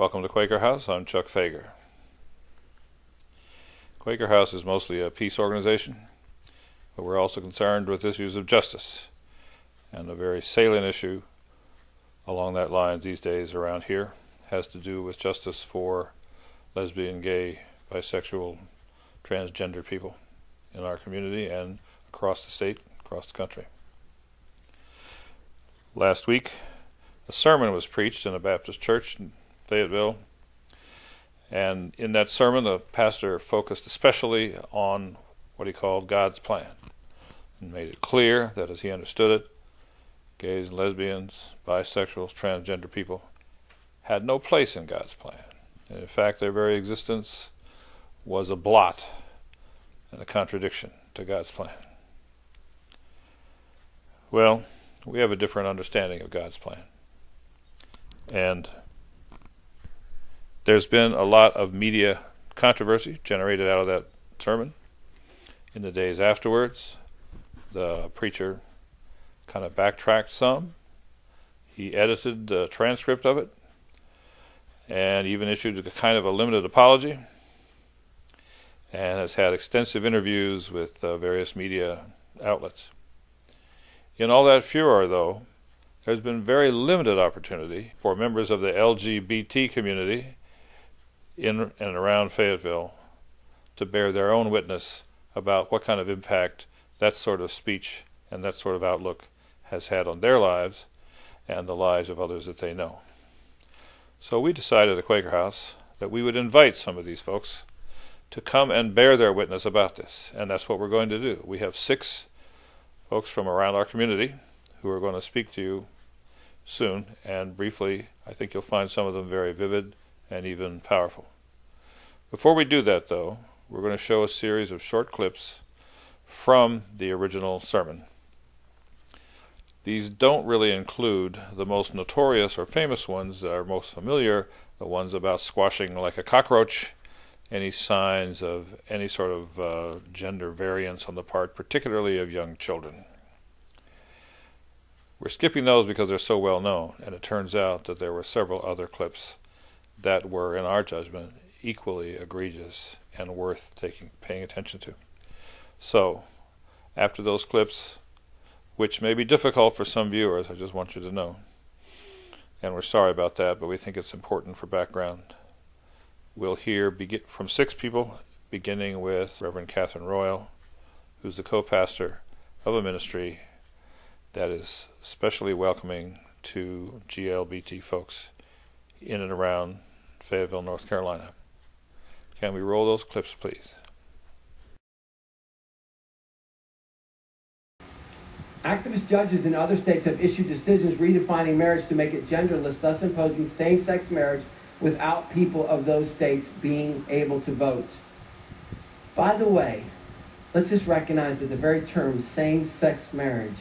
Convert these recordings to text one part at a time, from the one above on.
Welcome to Quaker House. I'm Chuck Fager. Quaker House is mostly a peace organization, but we're also concerned with issues of justice. And a very salient issue along that line these days around here has to do with justice for lesbian, gay, bisexual, transgender people in our community and across the state, across the country. Last week, a sermon was preached in a Baptist church Fayetteville. And in that sermon, the pastor focused especially on what he called God's plan and made it clear that as he understood it, gays and lesbians, bisexuals, transgender people had no place in God's plan. And in fact, their very existence was a blot and a contradiction to God's plan. Well, we have a different understanding of God's plan. And there's been a lot of media controversy generated out of that sermon. In the days afterwards, the preacher kind of backtracked some. He edited the transcript of it and even issued a kind of a limited apology and has had extensive interviews with uh, various media outlets. In all that furor, though, there's been very limited opportunity for members of the LGBT community in and around Fayetteville to bear their own witness about what kind of impact that sort of speech and that sort of outlook has had on their lives and the lives of others that they know. So we decided at the Quaker House that we would invite some of these folks to come and bear their witness about this, and that's what we're going to do. We have six folks from around our community who are going to speak to you soon, and briefly, I think you'll find some of them very vivid and even powerful. Before we do that, though, we're going to show a series of short clips from the original sermon. These don't really include the most notorious or famous ones that are most familiar, the ones about squashing like a cockroach, any signs of any sort of uh, gender variance on the part, particularly of young children. We're skipping those because they're so well known, and it turns out that there were several other clips that were, in our judgment, equally egregious and worth taking paying attention to. So, after those clips, which may be difficult for some viewers, I just want you to know. And we're sorry about that, but we think it's important for background. We'll hear begin, from six people, beginning with Reverend Catherine Royal, who's the co pastor of a ministry that is especially welcoming to GLBT folks in and around Fayetteville, North Carolina. Can we roll those clips, please? Activist judges in other states have issued decisions redefining marriage to make it genderless, thus imposing same sex marriage without people of those states being able to vote. By the way, let's just recognize that the very term same sex marriage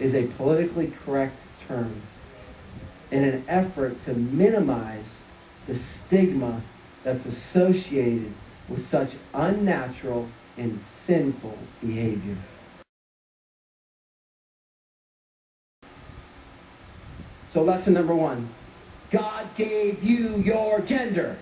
is a politically correct term in an effort to minimize the stigma that's associated with such unnatural and sinful behavior. So, lesson number one God gave you your gender.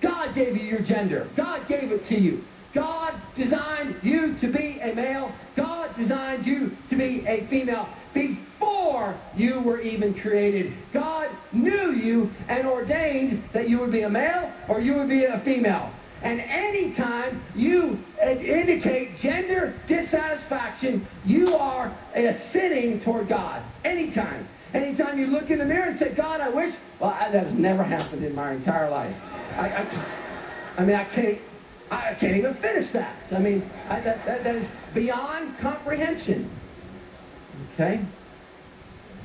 God gave you your gender. God gave it to you. God designed you to be a male. God designed you to be a female before you were even created. God knew you and ordained that you would be a male or you would be a female. And anytime you indicate gender dissatisfaction, you are sinning toward God. Anytime. Anytime you look in the mirror and say, God, I wish, well, I, that has never happened in my entire life. I, I, I mean, I can't, I can't even finish that. I mean, I, that, that, that is beyond comprehension. Okay?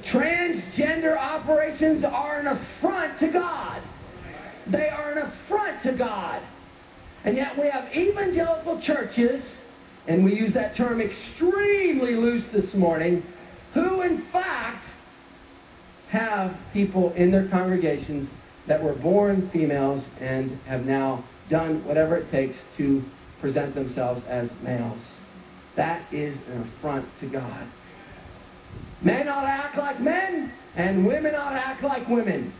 Transgender operations are an affront to God. They are an affront to God. And yet we have evangelical churches, and we use that term extremely loose this morning, who in fact have people in their congregations that were born females and have now done whatever it takes to present themselves as males. That is an affront to God. Men ought to act like men, and women ought to act like women.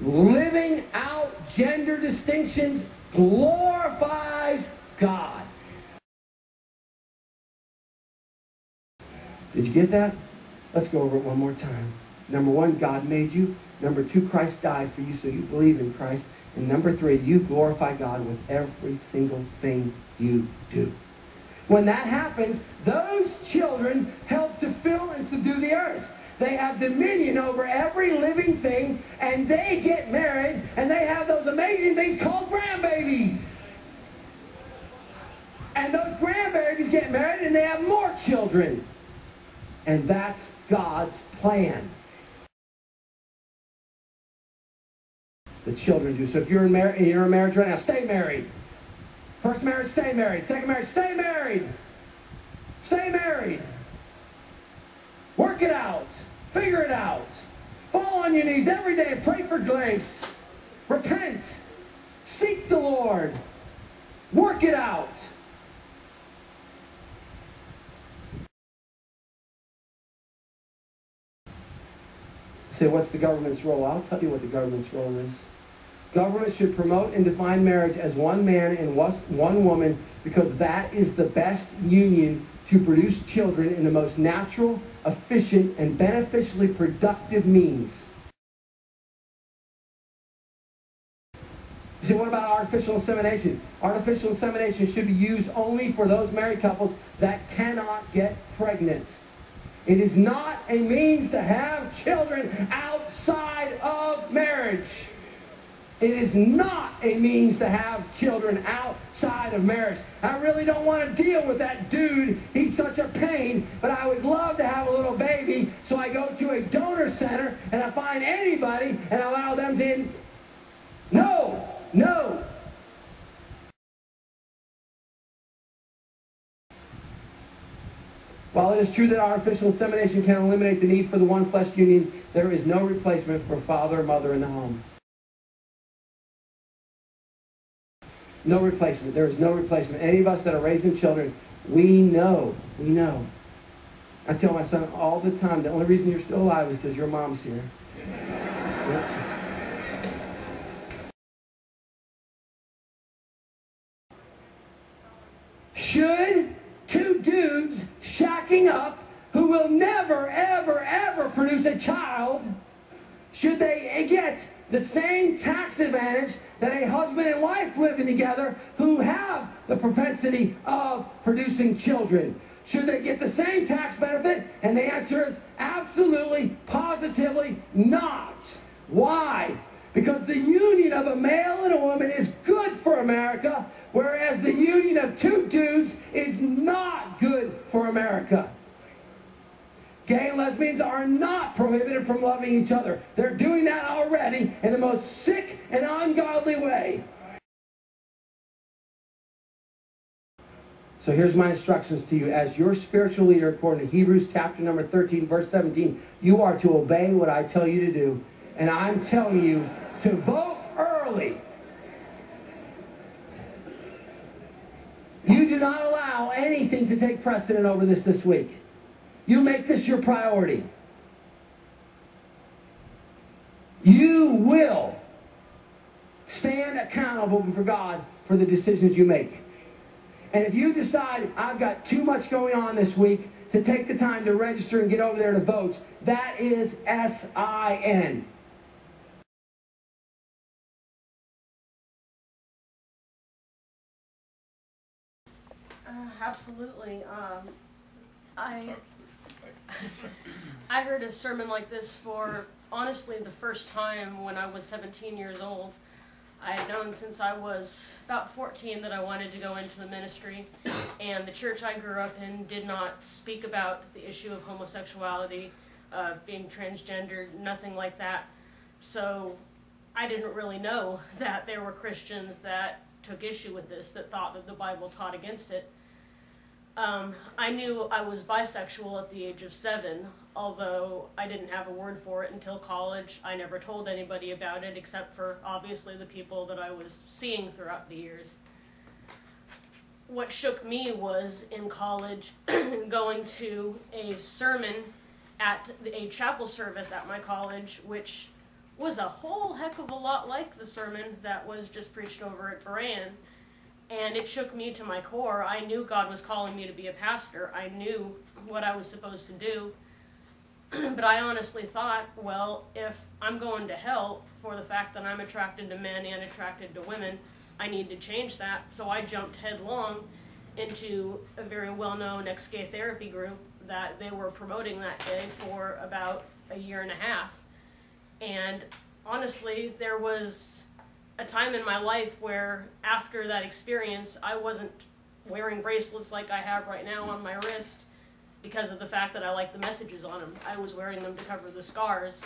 living out gender distinctions glorifies God. Did you get that? Let's go over it one more time. Number one, God made you. Number two, Christ died for you, so you believe in Christ. And number three, you glorify God with every single thing you do. When that happens, those children help to fill and subdue the earth. They have dominion over every living thing, and they get married, and they have those amazing things called grandbabies. And those grandbabies get married, and they have more children. And that's God's plan. The children do. So if you're in, mar- you're in marriage right now, stay married. First marriage, stay married. Second marriage, stay married. Stay married. Work it out. Figure it out. Fall on your knees every day pray for grace. Repent. Seek the Lord. Work it out. Say, what's the government's role? I'll tell you what the government's role is. Government should promote and define marriage as one man and one woman because that is the best union to produce children in the most natural, efficient, and beneficially productive means. You say, what about artificial insemination? Artificial insemination should be used only for those married couples that cannot get pregnant. It is not a means to have children outside of marriage. It is not a means to have children outside of marriage. I really don't want to deal with that dude. He's such a pain, but I would love to have a little baby. So I go to a donor center and I find anybody and allow them to. No, no. While it is true that artificial insemination can eliminate the need for the one flesh union, there is no replacement for father or mother in the home. No replacement. There is no replacement. Any of us that are raising children, we know, we know. I tell my son all the time, the only reason you're still alive is because your mom's here. Should two dudes shacking up who will never, ever, ever produce a child, should they get the same tax advantage that a husband and wife living together who have the propensity of producing children. Should they get the same tax benefit? And the answer is absolutely, positively not. Why? Because the union of a male and a woman is good for America, whereas the union of two dudes is not good for America. Gay and lesbians are not prohibited from loving each other. They're doing that already in the most sick and ungodly way. So here's my instructions to you. As your spiritual leader, according to Hebrews chapter number 13, verse 17, you are to obey what I tell you to do. And I'm telling you to vote early. You do not allow anything to take precedent over this this week. You make this your priority. You will stand accountable before God for the decisions you make. And if you decide, I've got too much going on this week to take the time to register and get over there to vote, that is S I N. Uh, absolutely. Um, I I heard a sermon like this for honestly the first time when I was 17 years old. I had known since I was about 14 that I wanted to go into the ministry, and the church I grew up in did not speak about the issue of homosexuality, uh, being transgender, nothing like that. So I didn't really know that there were Christians that took issue with this, that thought that the Bible taught against it. Um, I knew I was bisexual at the age of seven, although I didn't have a word for it until college. I never told anybody about it except for obviously the people that I was seeing throughout the years. What shook me was in college going to a sermon at a chapel service at my college, which was a whole heck of a lot like the sermon that was just preached over at Berean. And it shook me to my core. I knew God was calling me to be a pastor. I knew what I was supposed to do. but I honestly thought, well, if I'm going to hell for the fact that I'm attracted to men and attracted to women, I need to change that. So I jumped headlong into a very well known ex gay therapy group that they were promoting that day for about a year and a half. And honestly, there was a time in my life where after that experience, I wasn't wearing bracelets like I have right now on my wrist because of the fact that I like the messages on them. I was wearing them to cover the scars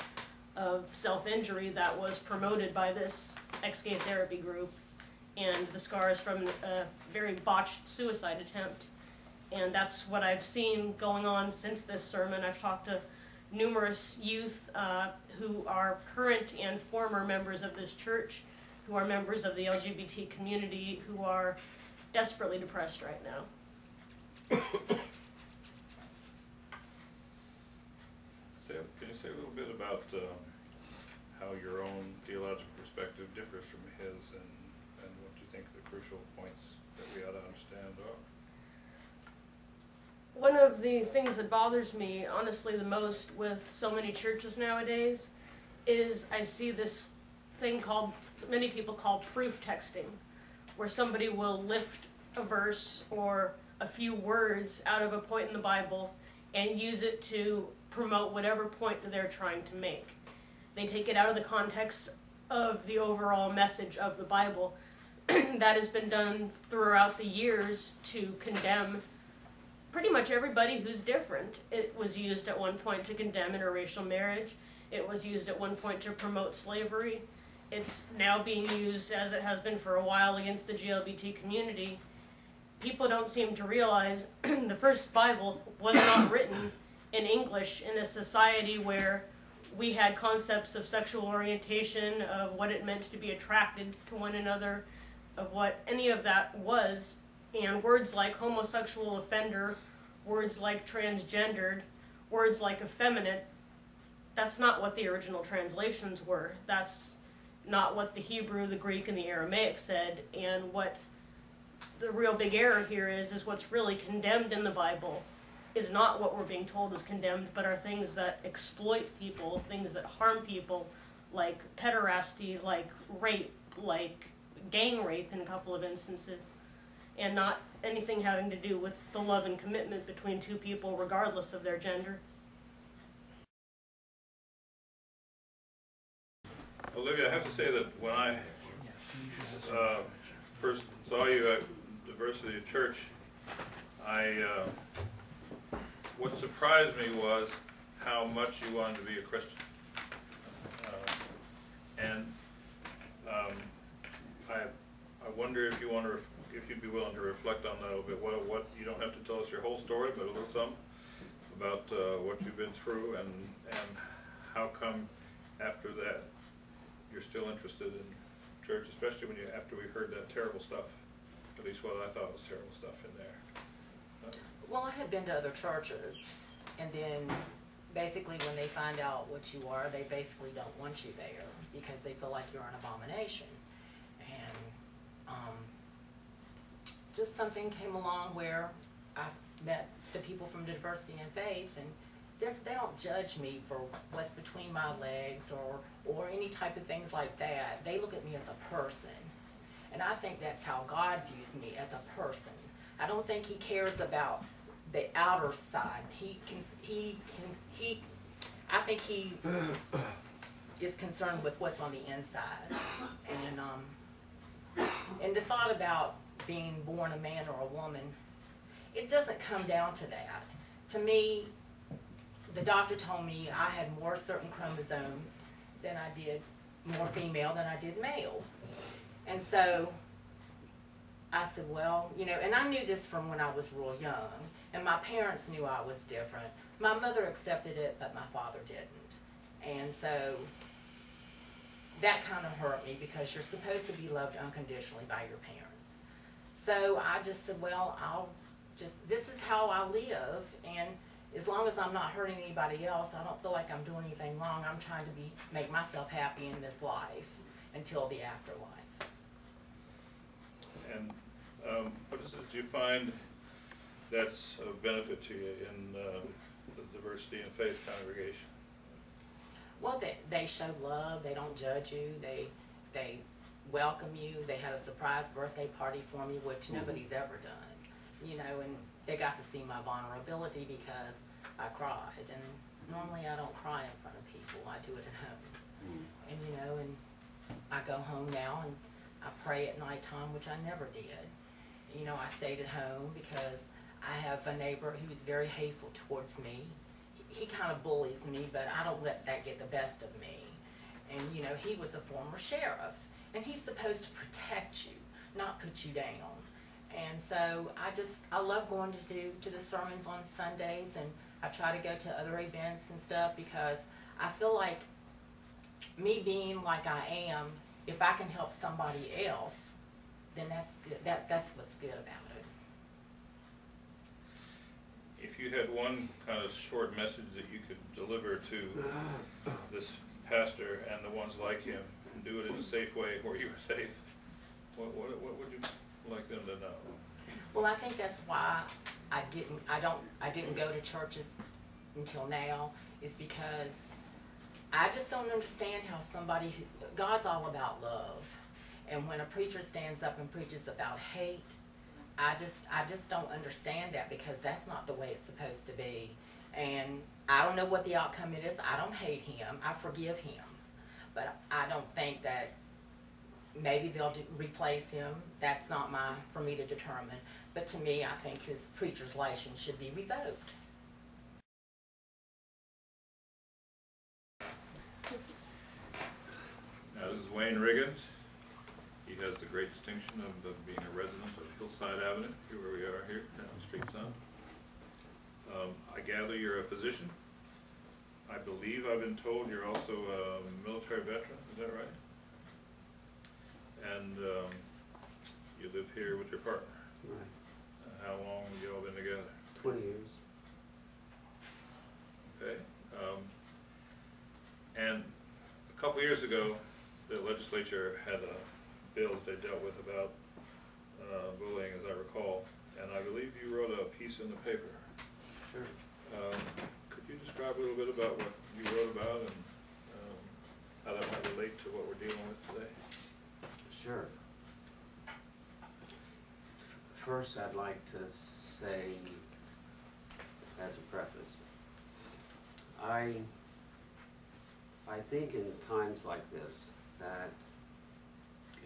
of self injury that was promoted by this ex gay therapy group and the scars from a very botched suicide attempt. And that's what I've seen going on since this sermon. I've talked to numerous youth uh, who are current and former members of this church, who are members of the LGBT community, who are desperately depressed right now. Say, can you say a little bit about um, how your own theological perspective differs from his and, and what you think the crucial points that we ought to understand are? One of the things that bothers me, honestly, the most with so many churches nowadays is I see this thing called, many people call proof texting, where somebody will lift a verse or a few words out of a point in the Bible and use it to promote whatever point they're trying to make. They take it out of the context of the overall message of the Bible. that has been done throughout the years to condemn pretty much everybody who's different. It was used at one point to condemn interracial marriage. It was used at one point to promote slavery. It's now being used, as it has been for a while, against the GLBT community. People don't seem to realize the first Bible was not written in English in a society where we had concepts of sexual orientation, of what it meant to be attracted to one another, of what any of that was, and words like homosexual offender, words like transgendered, words like effeminate, that's not what the original translations were. That's not what the Hebrew, the Greek, and the Aramaic said. And what the real big error here is, is what's really condemned in the Bible is not what we're being told is condemned, but are things that exploit people, things that harm people, like pederasty, like rape, like gang rape in a couple of instances, and not anything having to do with the love and commitment between two people, regardless of their gender. Olivia, I have to say that when I uh, first saw you at Diversity of Church, I uh, what surprised me was how much you wanted to be a Christian, uh, and um, I I wonder if you want to if you'd be willing to reflect on that a little bit. What what you don't have to tell us your whole story, but a little something about uh, what you've been through and and how come after that you're still interested in church, especially when you after we heard that terrible stuff. At least what I thought was terrible stuff in there. Uh, Well, I had been to other churches, and then basically when they find out what you are, they basically don't want you there because they feel like you're an abomination. And um, just something came along where I met the people from Diversity in Faith, and they don't judge me for what's between my legs or or any type of things like that. They look at me as a person, and I think that's how God views me as a person. I don't think He cares about the outer side. He can he can he. I think He is concerned with what's on the inside, and um, and the thought about being born a man or a woman, it doesn't come down to that. To me, the doctor told me I had more certain chromosomes than I did, more female than I did male. And so I said, well, you know, and I knew this from when I was real young, and my parents knew I was different. My mother accepted it, but my father didn't. And so that kind of hurt me because you're supposed to be loved unconditionally by your parents. So I just said, well, I'll just, this is how I live, and as long as I'm not hurting anybody else, I don't feel like I'm doing anything wrong. I'm trying to be make myself happy in this life until the afterlife. And um, what is it, do you find that's a benefit to you in uh, the diversity in faith congregation? Well, they they show love. They don't judge you. They they welcome you. They had a surprise birthday party for me, which nobody's ever done. You know, and they got to see my vulnerability because I cried. And normally I don't cry in front of people. I do it at home. Mm. And you know, and I go home now and I pray at nighttime, which I never did. You know, I stayed at home because I have a neighbor who's very hateful towards me. He, he kind of bullies me, but I don't let that get the best of me. And you know, he was a former sheriff, and he's supposed to protect you, not put you down. And so I just I love going to do to the sermons on Sundays, and I try to go to other events and stuff because I feel like me being like I am, if I can help somebody else, then that's good. That that's what's good about it. If you had one kind of short message that you could deliver to this pastor and the ones like him, and do it in a safe way where you were safe, what, what, what would you like them to know? Well, I think that's why I didn't. I don't. I didn't go to churches until now. Is because I just don't understand how somebody who God's all about love, and when a preacher stands up and preaches about hate, I just I just don't understand that because that's not the way it's supposed to be. And I don't know what the outcome it is. I don't hate him. I forgive him, but I don't think that maybe they'll do, replace him. That's not my for me to determine. But to me, I think his preacher's license should be revoked. Now, this is Wayne Riggins. He has the great distinction of being a resident of Hillside Avenue, here where we are here, down the street son. Um, I gather you're a physician. I believe I've been told you're also a military veteran, is that right? And um, you live here with your partner. Right, Uh, How long have you all been together? twenty years. Okay, um, and a couple years ago, the legislature had a bill that they dealt with about, uh, bullying, as I recall, and I believe you wrote a piece in the paper. Sure. Um, could you describe a little bit about what you wrote about and, um, how that might relate to what we're dealing with today? Sure. First, I'd like to say, as a preface, I, I think in times like this, that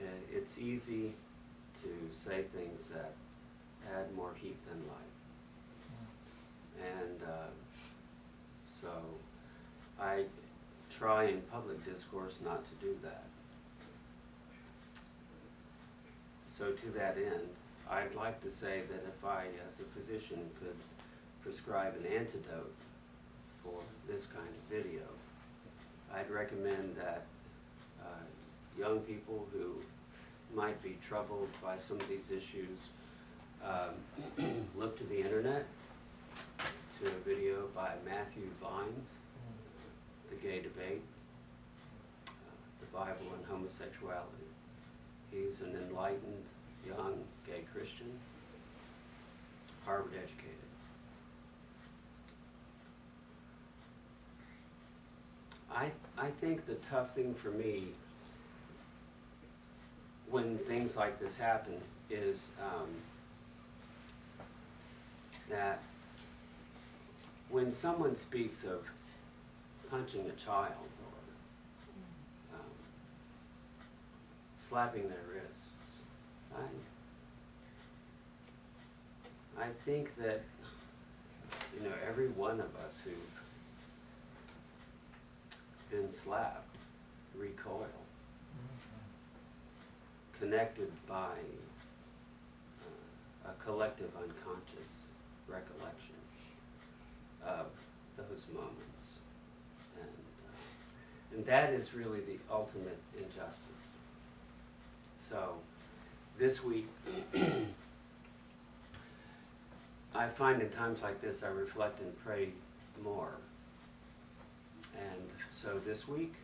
uh, it's easy to say things that add more heat than light. And uh, so I try in public discourse not to do that. So to that end, I'd like to say that if I, as a physician, could prescribe an antidote for this kind of video, I'd recommend that uh, young people who might be troubled by some of these issues um, look to the internet, to a video by Matthew Vines, The Gay Debate, uh, The Bible and Homosexuality. He's an enlightened, young gay Christian, Harvard educated. I, I think the tough thing for me when things like this happen is um, that when someone speaks of punching a child or um, slapping their wrists, I, I think that, you know, every one of us who've been slapped recoil, connected by uh, a collective unconscious recollection of those moments. And, uh, and that is really the ultimate injustice. So, this week, I find in times like this, I reflect and pray more. And so this week,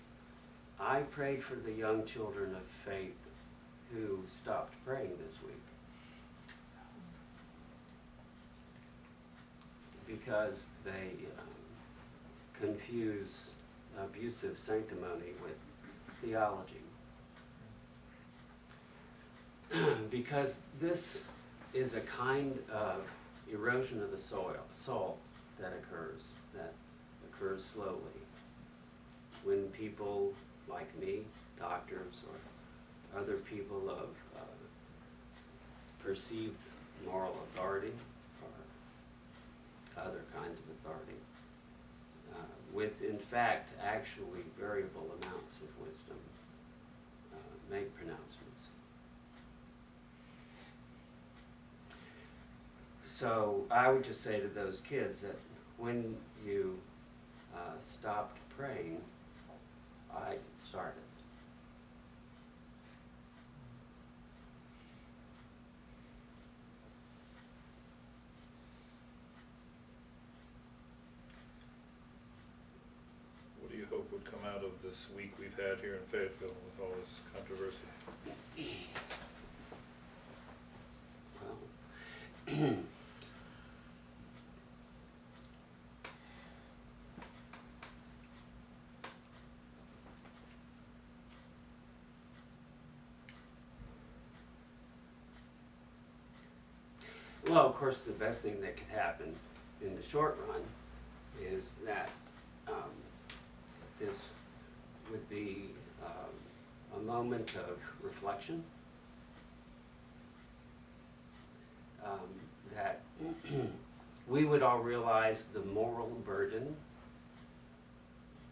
I prayed for the young children of faith who stopped praying this week. Because they um, confuse abusive sanctimony with theology. because this is a kind of erosion of the soil, soul that occurs, that occurs slowly. When people like me, doctors or other people of uh, perceived moral authority or other kinds of authority, uh, with in fact actually variable amounts of wisdom, uh, make pronouncements. So I would just say to those kids that when you uh, stopped praying, I started. What do you hope would come out of this week we've had here in Fayetteville with all this controversy? Well, Well, of course, the best thing that could happen in the short run is that um, this would be um, a moment of reflection. Um, that we would all realize the moral burden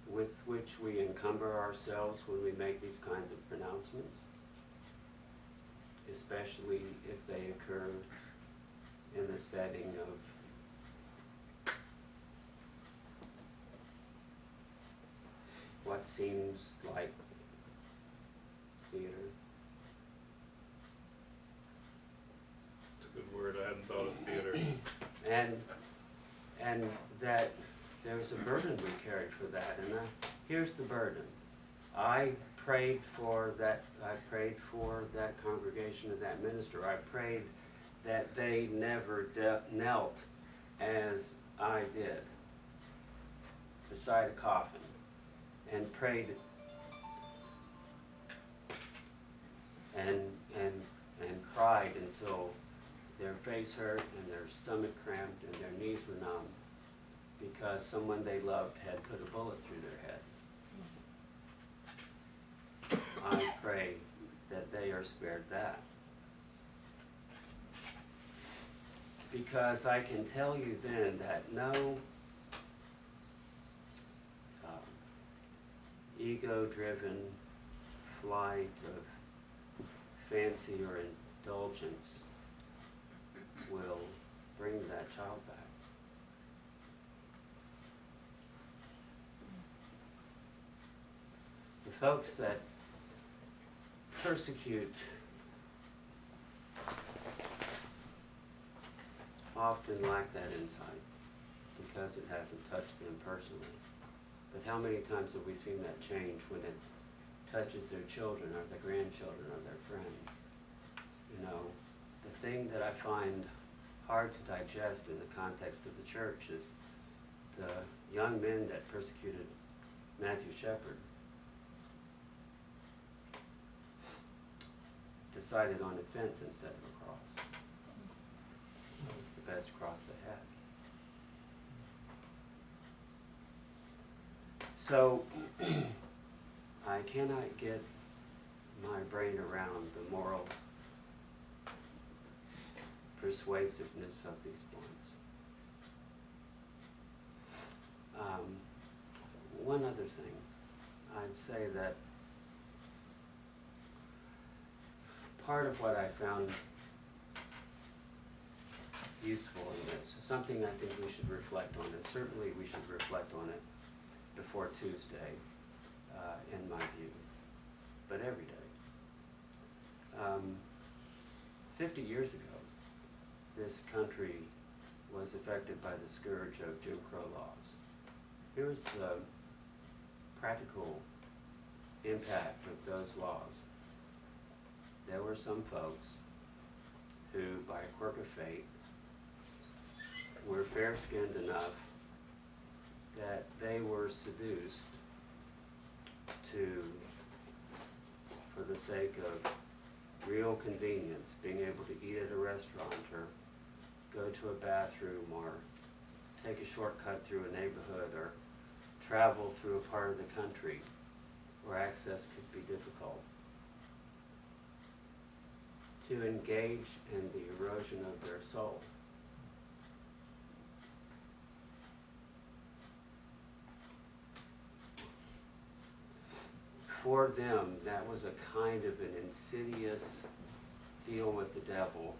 with which we encumber ourselves when we make these kinds of pronouncements, especially if they occur in the setting of what seems like theater. It's a good word, I hadn't thought of theater. And, and that there's a burden we carry for that, and I, here's the burden. I prayed for that, I prayed for that congregation and that minister, I prayed that they never knelt as I did beside a coffin and prayed and, and, and cried until their face hurt and their stomach cramped and their knees were numb because someone they loved had put a bullet through their head. I pray that they are spared that. Because I can tell you then that no um, ego-driven flight of fancy or indulgence will bring that child back. The folks that persecute often lack that insight because it hasn't touched them personally. But how many times have we seen that change when it touches their children or their grandchildren or their friends? You know, the thing that I find hard to digest in the context of the church is the young men that persecuted Matthew Shepard decided on a fence instead of a cross. That was the had. So, I cannot get my brain around the moral persuasiveness of these points. Um, one other thing, I'd say that part of what I found useful in this, something I think we should reflect on, and certainly we should reflect on it before Tuesday, uh, in my view, but every day. Um, Fifty years ago, this country was affected by the scourge of Jim Crow laws. Here's the practical impact of those laws. There were some folks who, by a quirk of fate, were fair-skinned enough that they were seduced to, for the sake of real convenience, being able to eat at a restaurant or go to a bathroom or take a shortcut through a neighborhood or travel through a part of the country where access could be difficult. To engage in the erosion of their soul. For them, that was a kind of an insidious deal with the devil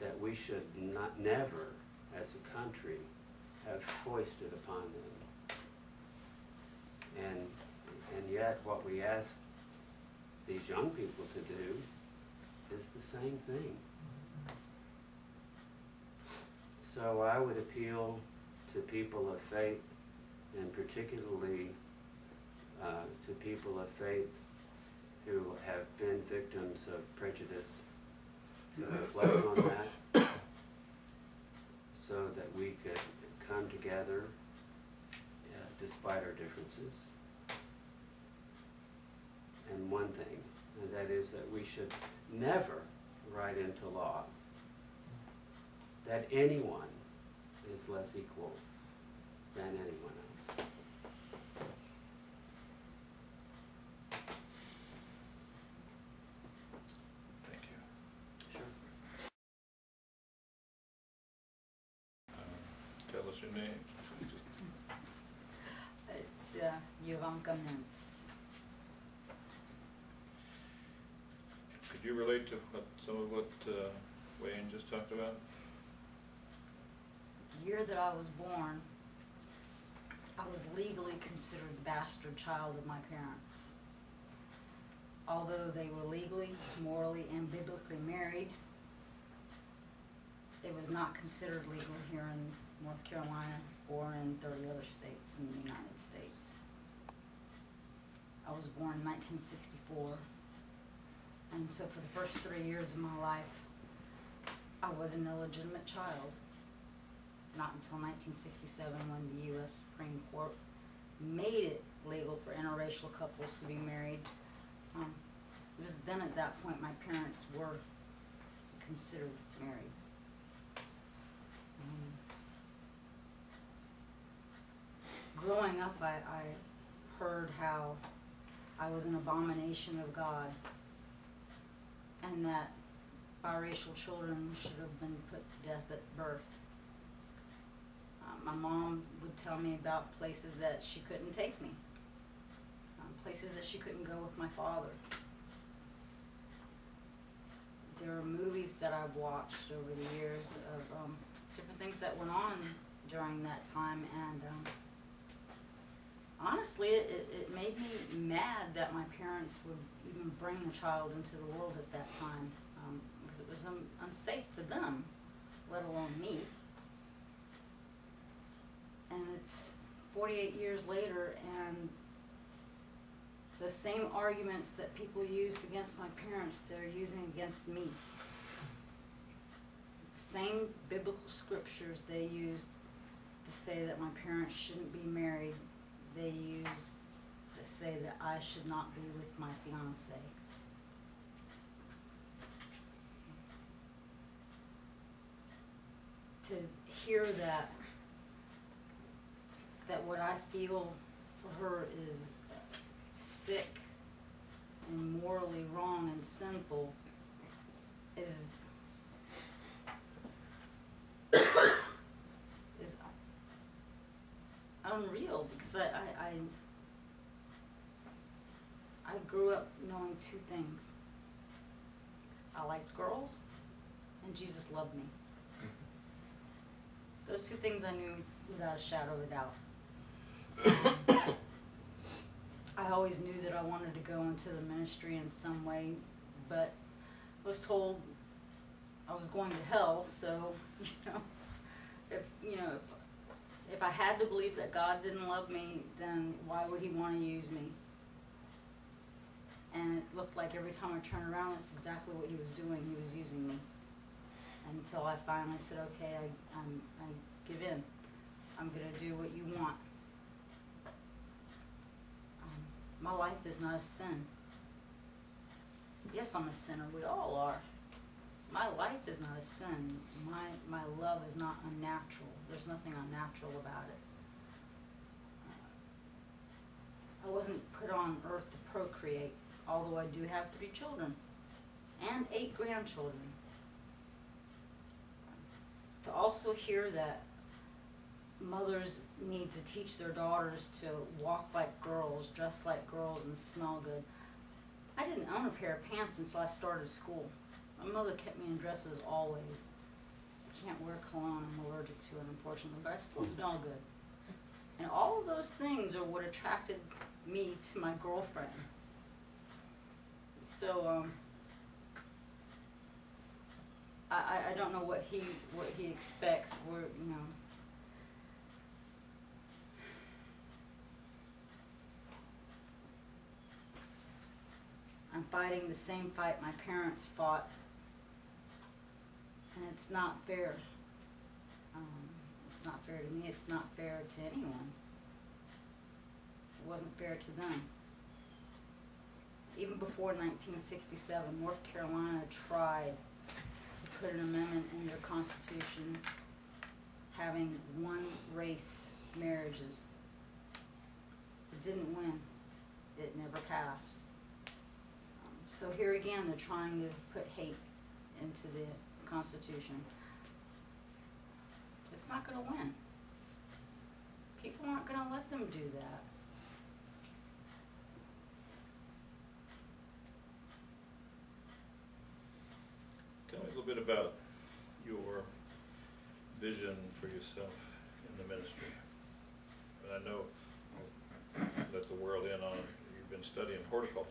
that we should not, never, as a country, have foisted upon them. And, and yet, what we ask these young people to do is the same thing. So I would appeal to people of faith, and particularly uh, to people of faith who have been victims of prejudice, to reflect on that, so that we could come together uh, despite our differences. And one thing, and that is that we should never write into law that anyone is less equal than anyone else. Thank you. Sure. It's uh, Yovanka Mintz. Could you relate to what, some of what uh, Wayne just talked about? The year that I was born, I was legally considered the bastard child of my parents. Although they were legally, morally, and biblically married, it was not considered legal here in North Carolina or in 30 other states in the United States. I was born in 1964, and so for the first three years of my life, I was an illegitimate child. Not until 1967 when the U.S. Supreme Court made it legal for interracial couples to be married. Um, it was then at that point my parents were considered married. Um, growing up, I, I heard how I was an abomination of God and that biracial children should have been put to death at birth. Uh, my mom would tell me about places that she couldn't take me, um, places that she couldn't go with my father. There are movies that I've watched over the years of um, different things that went on during that time, and um, honestly, it, it, made me mad that my parents would even bring a child into the world at that time um, because it was un- unsafe for them, let alone me. And it's 48 years later, and the same arguments that people used against my parents, they're using against me. The same biblical scriptures they used to say that my parents shouldn't be married, they use to say that I should not be with my fiance. To hear that, that what I feel for her is sick and morally wrong and sinful is is unreal because I, I, I I grew up knowing two things. I liked girls and Jesus loved me. Those two things I knew without a shadow of a doubt. I always knew that I wanted to go into the ministry in some way, but was told I was going to hell, so, you know, if you know, if, if I had to believe that God didn't love me, then why would He want to use me? And it looked like every time I turned around, that's exactly what He was doing. He was using me. Until I finally said, "Okay, I, I'm, I give in. I'm gonna do what you want." Um, my life is not a sin. Yes, I'm a sinner. We all are. My life is not a sin. My my love is not unnatural. There's nothing unnatural about it. Uh, I wasn't put on earth to procreate, although I do have three children and eight grandchildren. To also hear that mothers need to teach their daughters to walk like girls, dress like girls, and smell good. I didn't own a pair of pants until I started school. My mother kept me in dresses always. I can't wear cologne, I'm allergic to it unfortunately, but I still smell good. And all of those things are what attracted me to my girlfriend. So, um, I, I, I don't know what he, what he expects, where, you know. I'm fighting the same fight my parents fought. It's not fair. Um, it's not fair to me, it's not fair to anyone. It wasn't fair to them. Even before nineteen sixty-seven, North Carolina tried to put an amendment in their constitution having one race marriages. It didn't win. It never passed. Um, So here again, they're trying to put hate into the Constitution. It's not gonna win. People aren't gonna let them do that. Tell me a little bit about your vision for yourself in the ministry. And I know, I'll let the world in on, you've been studying horticulture.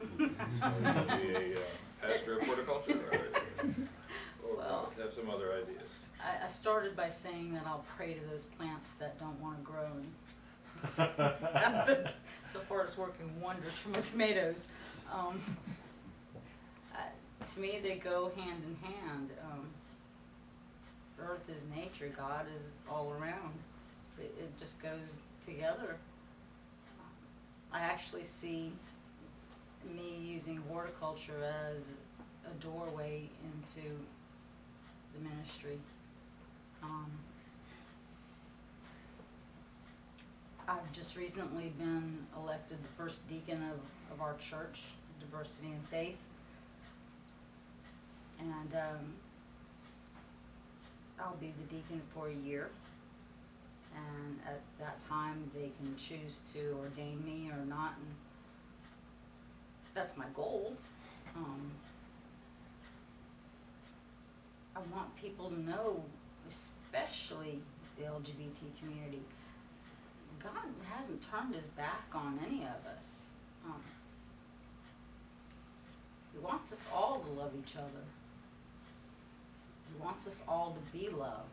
Are you gonna be a uh, pastor of horticulture or, or Well- have some other ideas? I, I started by saying that I'll pray to those plants that don't wanna grow and but so far it's working wonders for my tomatoes. Um, uh, to me, they go hand in hand. Um, earth is nature. God is all around. It, it just goes together. I actually see me using horticulture as a doorway into ministry. Um, I've just recently been elected the first deacon of, of our church, Diversity in Faith. And um, I'll be the deacon for a year. And at that time, they can choose to ordain me or not. And that's my goal. Um, I want people to know, especially the LGBT community, God hasn't turned his back on any of us. Um, he wants us all to love each other. He wants us all to be loved.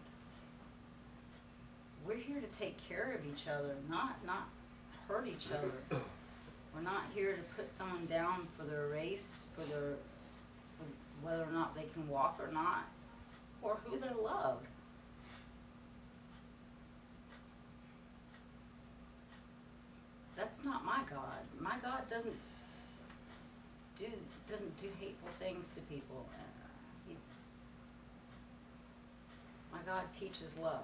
We're here to take care of each other, not not hurt each other. We're not here to put someone down for their race, for their for whether or not they can walk or not, or who they love. That's not my God. My God doesn't do doesn't do hateful things to people. Uh, he, my God teaches love.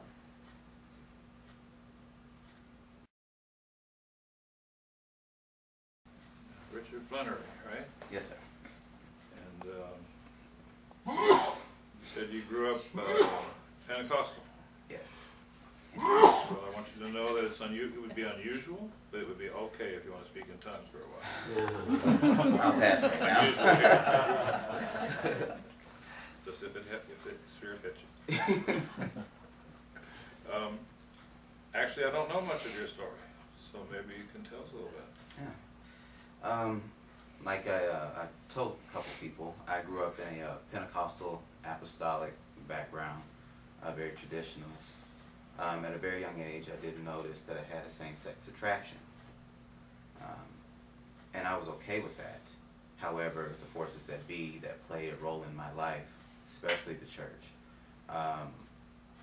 Richard Flannery, right? Yes, sir. And um, you said you grew up uh, Pentecostal. Yes. Well, I want you to know that it's unu- it would be unusual, but it would be okay if you want to speak in tongues for a while. I'll pass right now. Just if it hit, if the spirit hit you. Um, actually, I don't know much of your story, so maybe you can tell us a little bit. Yeah. Um, like I, uh, I told a couple people, I grew up in a uh, Pentecostal apostolic background. uh, very traditionalist. Um, at a very young age, I did notice that I had a same-sex attraction, um, and I was okay with that. However, the forces that be that played a role in my life, especially the church, um,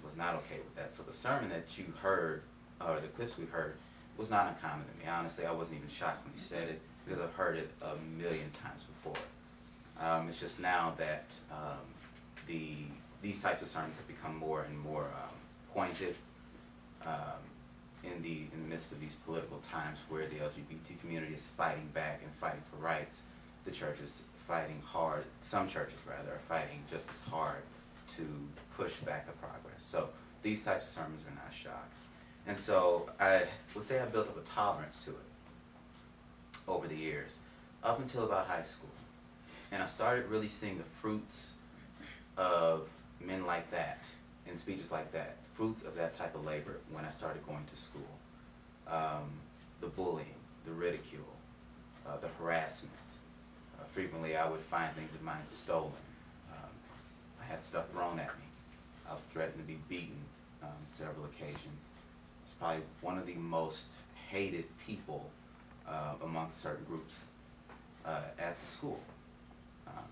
was not okay with that. So the sermon that you heard, or the clips we heard, was not uncommon to me. Honestly, I wasn't even shocked when he said it because I've heard it a million times before. Um, it's just now that um, the these types of sermons have become more and more um, pointed um, in the in the midst of these political times where the LGBT community is fighting back and fighting for rights. The church is fighting hard. Some churches, rather, are fighting just as hard to push back the progress. So these types of sermons are not shock. And so I would say I built up a tolerance to it over the years, up until about high school. And I started really seeing the fruits of men like that, and speeches like that, fruits of that type of labor when I started going to school. Um, the bullying, the ridicule, uh, the harassment. Uh, frequently I would find things of mine stolen. Um, I had stuff thrown at me. I was threatened to be beaten um, several occasions. It's probably one of the most hated people uh, amongst certain groups uh, at the school um,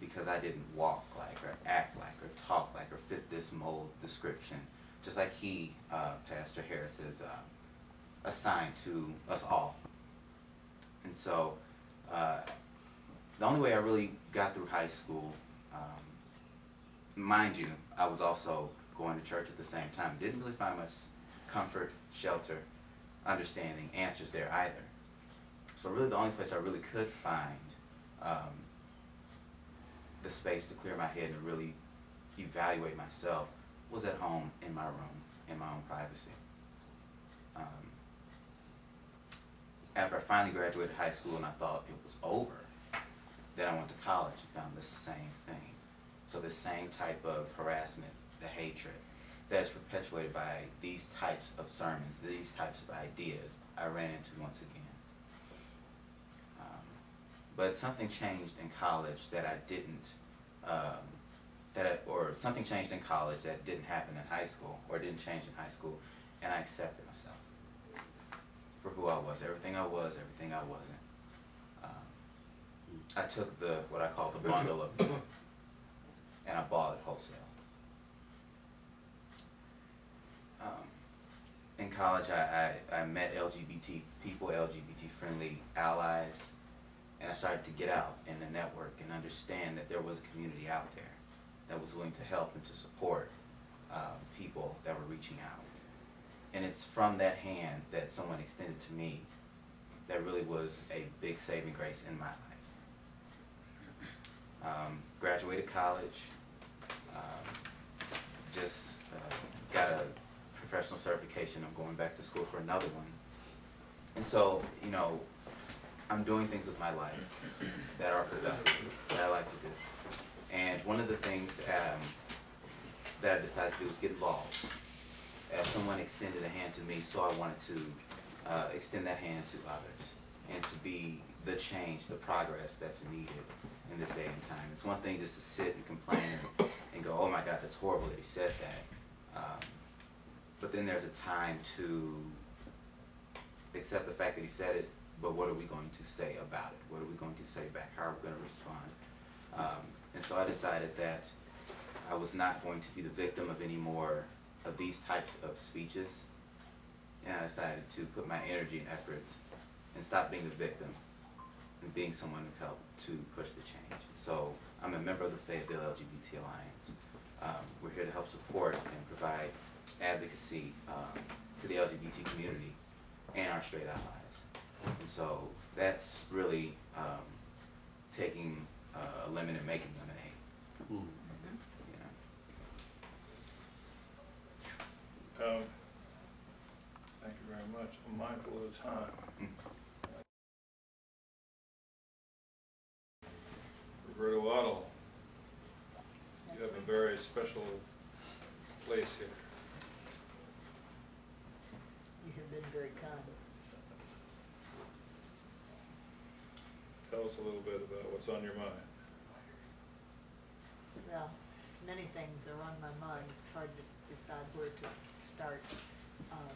because I didn't walk like or act like or talk like or fit this mold description, just like he, uh, Pastor Harris, is uh, assigned to us all. And so, uh, the only way I really got through high school, um, mind you, I was also going to church at the same time. Didn't really find much comfort, shelter, understanding, answers there either. So really, the only place I really could find um, the space to clear my head and really evaluate myself was at home in my room, in my own privacy. Um, after I finally graduated high school and I thought it was over, then I went to college and found the same thing. So the same type of harassment, the hatred, that's perpetuated by these types of sermons, these types of ideas, I ran into once again. But something changed in college that I didn't, um, that I, or something changed in college that didn't happen in high school, or didn't change in high school, and I accepted myself for who I was, everything I was, everything I wasn't. Um, I took the what I call the bundle of and I bought it wholesale. Um, in college, I, I, I met LGBT people, LGBT friendly allies, and I started to get out in the network and understand that there was a community out there that was willing to help and to support um, people that were reaching out. And it's from that hand that someone extended to me that really was a big saving grace in my life. Um, graduated college, um, just uh, got a professional certification. I'm going back to school for another one. And so, you know, I'm doing things with my life that are productive, that I like to do. And one of the things um, that I decided to do was get involved. As someone extended a hand to me, so I wanted to uh, extend that hand to others and to be the change, the progress that's needed in this day and time. It's one thing just to sit and complain and, and go, oh my God, that's horrible that he said that. Um, but then there's a time to accept the fact that he said it, but what are we going to say about it? What are we going to say back? How are we going to respond? Um, and so I decided that I was not going to be the victim of any more of these types of speeches. And I decided to put my energy and efforts and stop being the victim and being someone who helped to push the change. So I'm a member of the Fayetteville LGBT Alliance. Um, we're here to help support and provide advocacy um, to the LGBT community and our straight allies. And so that's really um, taking uh, a lemon and making lemonade. You know? Um, thank you very much. I'm mindful of the time. Roberta Waddle, you have a very special place here. You have been very kind. Us a little bit about what's on your mind. Well, many things are on my mind. It's hard to decide where to start. Um,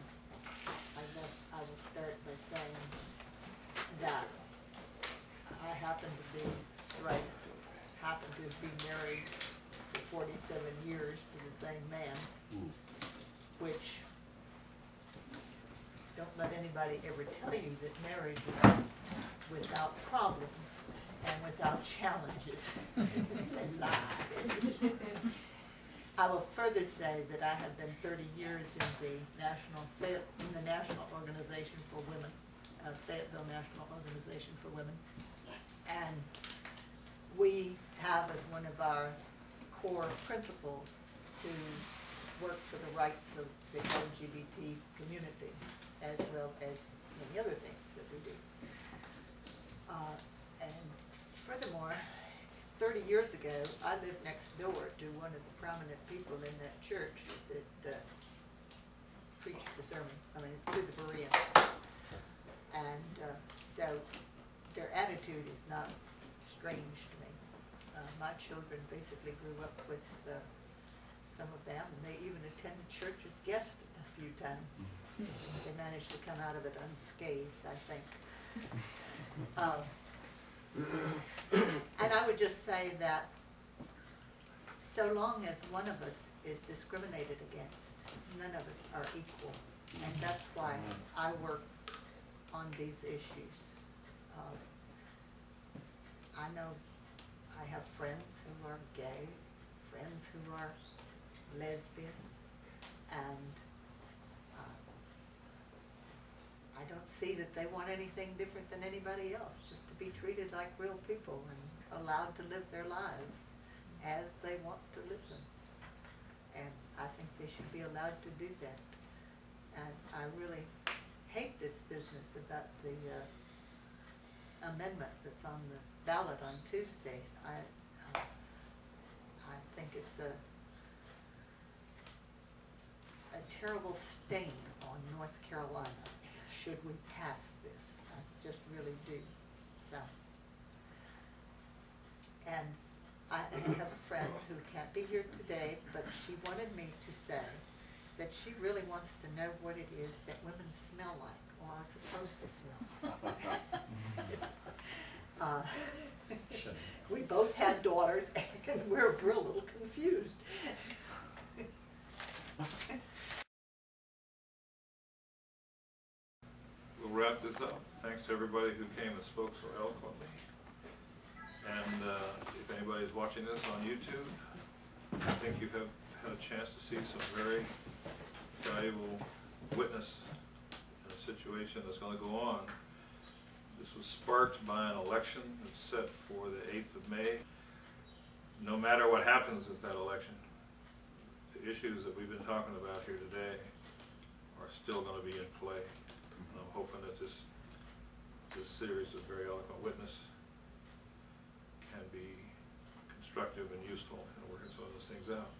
I guess I will start by saying that I happen to be straight, happen to be married for forty-seven years to the same man, which don't let anybody ever tell you that marriage is without problems and without challenges. They lie. I will further say that I have been thirty years in the National, in the National Organization for Women, uh, Fayetteville National Organization for Women. And we have as one of our core principles to work for the rights of the LGBT community as well as many other things that we do. Uh, And furthermore, thirty years ago, I lived next door to one of the prominent people in that church that uh, preached the sermon, I mean, to the Bereans. And uh, so their attitude is not strange to me. Uh, My children basically grew up with uh, some of them, and they even attended church as guests a few times. They managed to come out of it unscathed, I think. Um, And I would just say that so long as one of us is discriminated against, none of us are equal. And that's why I work on these issues. Um, I know I have friends who are gay, friends who are lesbian, and uh, I don't see that they want anything different than anybody else, just to be treated like real people and allowed to live their lives as they want to live them. And I think they should be allowed to do that. And I really hate this business about the uh, amendment that's on the ballot on Tuesday. I, I I think it's a, a terrible stain on North Carolina, should we pass this. I just really do, so. And I have a friend who can't be here today, but she wanted me to say that she really wants to know what it is that women smell like, or are supposed to smell. Uh, We both had daughters, and we're a little confused. Up. Thanks to everybody who came and spoke so eloquently. And uh, if anybody's watching this on YouTube, I think you have had a chance to see some very valuable witness in a situation that's gonna go on. This was sparked by an election that's set for the eighth of May. No matter what happens at that election, the issues that we've been talking about here today are still gonna be in play. And I'm hoping that this, this series of very eloquent witness can be constructive and useful in working some of those things out.